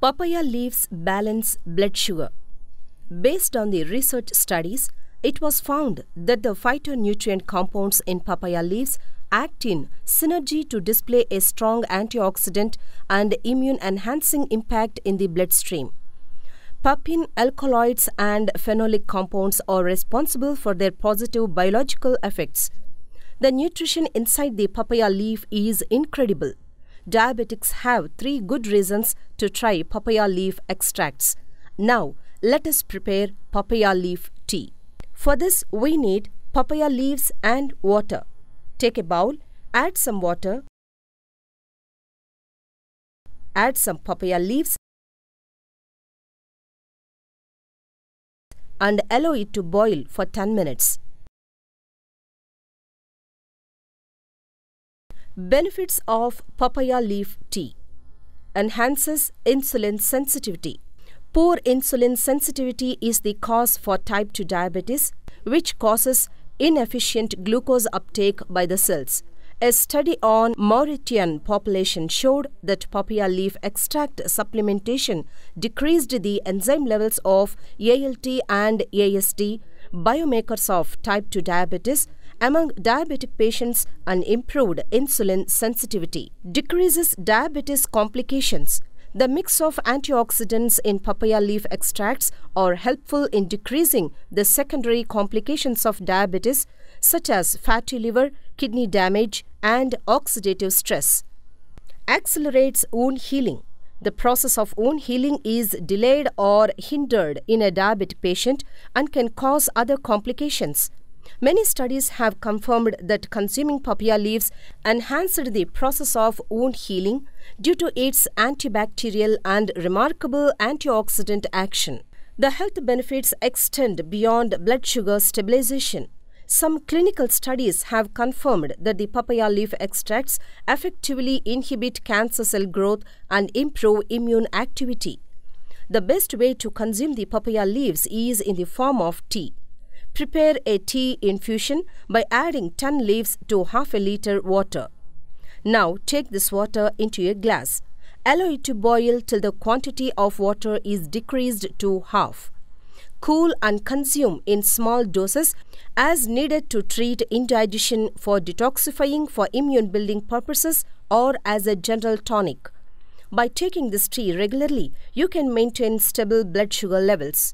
Papaya leaves balance blood sugar. Based on the research studies, it was found that the phytonutrient compounds in papaya leaves act in synergy to display a strong antioxidant and immune enhancing impact in the bloodstream. Papain alkaloids and phenolic compounds are responsible for their positive biological effects. The nutrition inside the papaya leaf is incredible. Diabetics have three good reasons to try papaya leaf extracts. Now, let us prepare papaya leaf tea. For this, we need papaya leaves and water. Take a bowl, add some water, add some papaya leaves and allow it to boil for 10 minutes. Benefits of papaya leaf tea enhances insulin sensitivity. Poor insulin sensitivity is the cause for type 2 diabetes, which causes inefficient glucose uptake by the cells. A study on Mauritian population showed that papaya leaf extract supplementation decreased the enzyme levels of ALT and AST, biomarkers of type 2 diabetes, among diabetic patients and improved insulin sensitivity, decreases diabetes complications. The mix of antioxidants in papaya leaf extracts are helpful in decreasing the secondary complications of diabetes such as fatty liver, kidney damage and oxidative stress. Accelerates wound healing. The process of wound healing is delayed or hindered in a diabetic patient and can cause other complications. Many studies have confirmed that consuming papaya leaves enhanced the process of wound healing due to its antibacterial and remarkable antioxidant action. The health benefits extend beyond blood sugar stabilization. Some clinical studies have confirmed that the papaya leaf extracts effectively inhibit cancer cell growth and improve immune activity. The best way to consume the papaya leaves is in the form of tea. Prepare a tea infusion by adding 10 leaves to half a liter water. Now take this water into a glass. Allow it to boil till the quantity of water is decreased to half. Cool and consume in small doses as needed to treat indigestion for detoxifying for immune building purposes or as a general tonic. By taking this tea regularly, you can maintain stable blood sugar levels.